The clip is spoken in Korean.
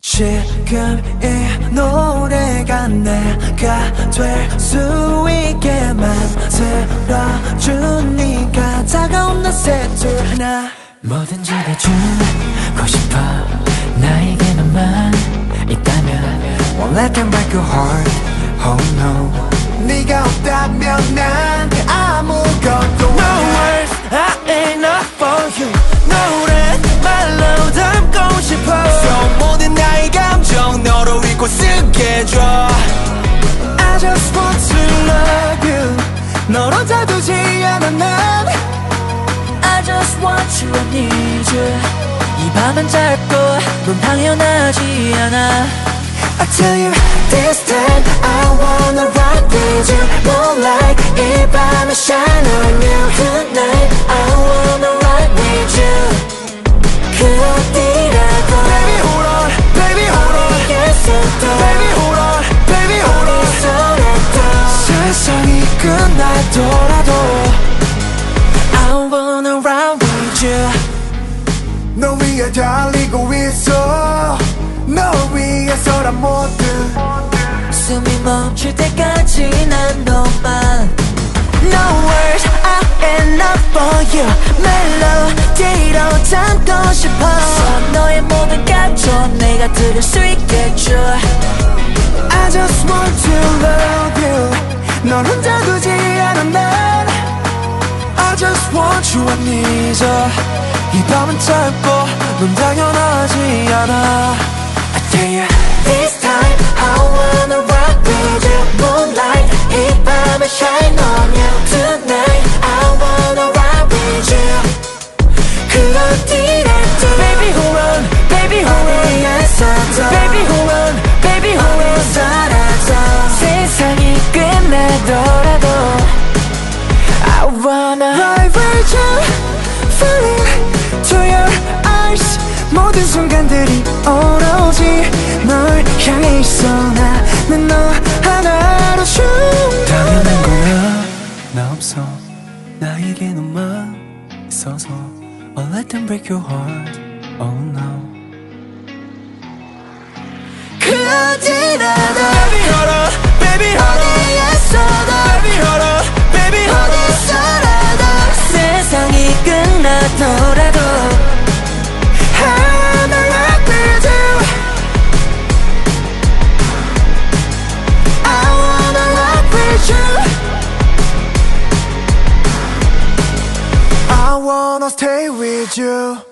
지금 이 노래가 내가 될 수 있게 만들어준 네가 다가온 낮새 하나. 뭐든지 다 주고 싶어 나에게 너만 있다면 Won't let them break your heart. Oh no. 네가 없다면 난 너로 다두지 않아 난 I just want you, I need you 이 밤은 짧고 넌 당연하지 않아 I tell you this time I wanna rock with you Moonlight 이 밤에 shine you 너 위에 달리고 있어. 너 위에서란 모든 숨이 멈출 때까지 난 너만. No words are enough for you. 멜로디로 담고 싶어. 너의 모든 감정 내가 들을 수 있게 해줘. I just want to love you. 넌 혼자 두지 않아 난 I just want you I need you 이 밤은 짧고 넌 당연하지 않아 I tell you This time I wanna rock with you Moonlight 이 밤에 shine on you Tonight I wanna rock with you 그 어디라도 Baby hold on Baby hold on 어디에서도 Baby hold on Baby hold on 어디서라도 세상이 끝나더라도 I wanna you Falling to your eyes 모든 순간들이 오로지 널 향해 있어 나는 너 하나로 충분 당연한 거야 나 없어 나에게 너만 있어서 I'll let them break your heart Oh no 그 어디라 wanna stay with you